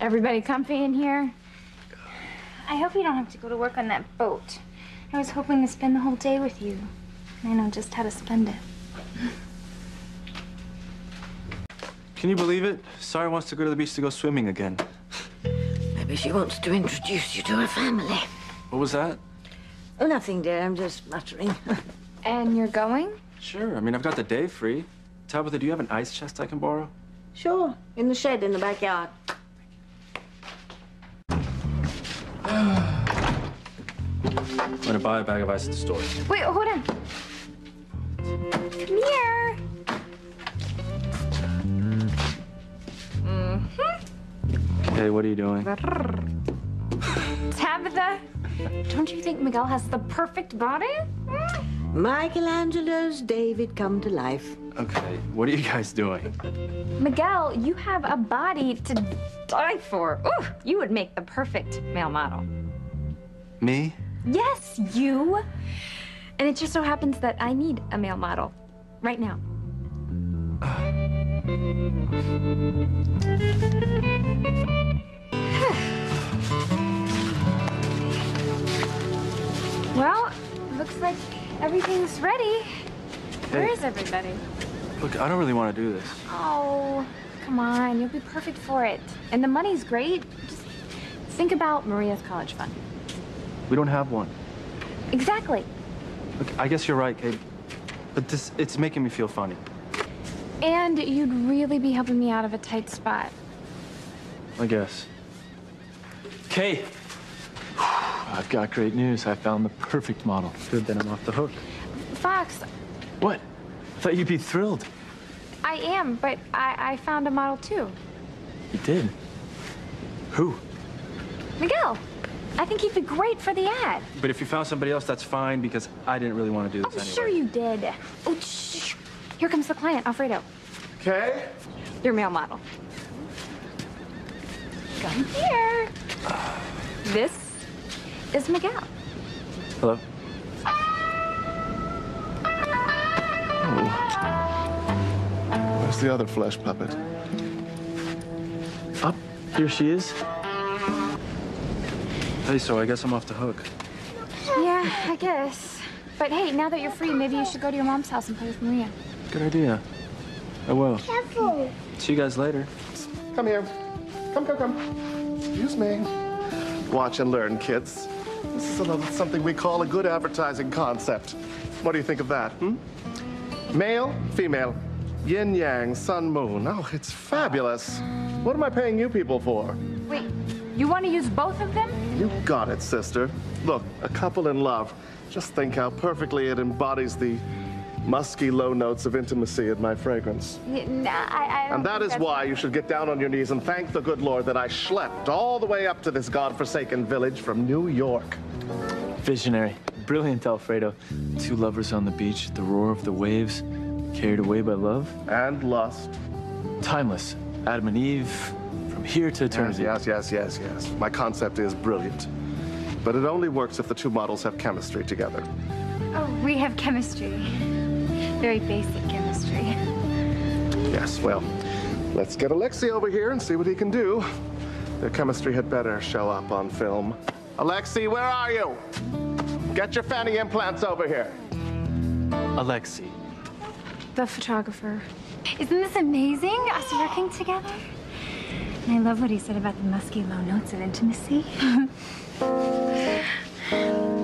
Everybody comfy in here? I hope you don't have to go to work on that boat. I was hoping to spend the whole day with you. I know just how to spend it. Can you believe it? Sarah wants to go to the beach to go swimming again. Maybe she wants to introduce you to her family. What was that? Oh, nothing, dear. I'm just muttering. And you're going? Sure. I mean, I've got the day free. Tabitha, do you have an ice chest I can borrow? sure, in the shed in the backyard. I'm gonna buy a bag of ice at the store. Wait, hold on. Come here. Mm-hmm. Okay, what are you doing? Tabitha, don't you think Miguel has the perfect body? Mm. Michelangelo's David come to life. Okay, what are you guys doing? Miguel, you have a body to die for. Ooh, you would make the perfect male model. Me? Yes, you. And it just so happens that I need a male model right now. well, looks like everything's ready. Where Hey. is everybody? Look, I don't really want to do this. Oh, come on. You'll be perfect for it. And the money's great. Just think about Maria's college fund. We don't have one. Exactly. Look, I guess you're right, Kay. But this, it's making me feel funny. And you'd really be helping me out of a tight spot. I guess. Kay! I've got great news. I found the perfect model. Good, then I'm off the hook. Fox, What? I thought you'd be thrilled. I am, but I, I found a model too. You did? Who? Miguel. I think he'd be great for the ad. But if you found somebody else, that's fine because I didn't really want to do Oh, this anyway. sure you did. Oh, shh. Here comes the client, Alfredo. Okay. Your male model. Come here. This is Miguel. Hello? Where's the other flesh puppet? Up. Here she is. Hey, so I guess I'm off the hook. Yeah, I guess. But hey, now that you're free, maybe you should go to your mom's house and play with Maria. Good idea. I will. Careful. See you guys later. Come here. Come, come, come. Excuse me. Watch and learn, kids. This is another, something we call a good advertising concept. What do you think of that, hmm? Male, female, yin yang, sun, moon. Oh, it's fabulous. What am I paying you people for? Wait, you want to use both of them? You got it, sister. Look, a couple in love. Just think how perfectly it embodies the musky low notes of intimacy in my fragrance. Y- Nah, I, I And that think is that's- why you should get down on your knees and thank the good Lord that I schlepped all the way up to this godforsaken village from New York. Visionary. Brilliant, Alfredo. Two lovers on the beach, the roar of the waves, carried away by love. And lust. Timeless. Adam and Eve, from here to Yes, eternity. yes, yes, yes, yes. My concept is brilliant. But it only works if the two models have chemistry together. Oh, we have chemistry. Very basic chemistry. Yes, well, let's get Alexei over here and see what he can do. Their chemistry had better show up on film. Alexei, where are you? Get your fanny implants over here. Alexei. The photographer. Isn't this amazing? Us working together? I love what he said about the musky low notes of intimacy.